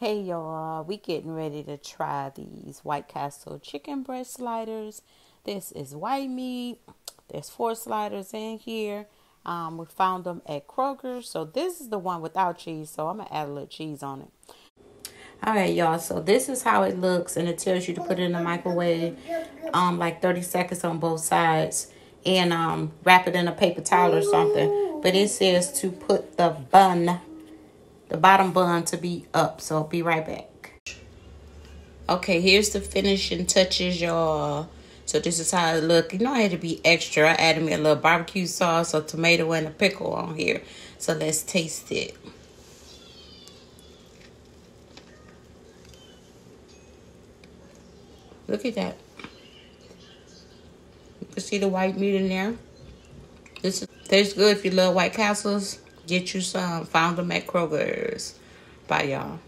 Hey y'all, we getting ready to try these White Castle chicken breast sliders. This is white meat. There's four sliders in here. Um, we found them at Kroger. So this is the one without cheese. So I'm gonna add a little cheese on it. All right, y'all. So this is how it looks, and it tells you to put it in the microwave, um, like 30 seconds on both sides, and um, wrap it in a paper towel or something. But it says to put the bun the bottom bun to be up. So I'll be right back. Okay, here's the finishing touches, y'all. So this is how it look. You know I had to be extra. I added me a little barbecue sauce, a tomato, and a pickle on here. So let's taste it. Look at that. You can see the white meat in there. This tastes good if you love White Castles. Get you some. Found them at Kroger's. Bye, y'all.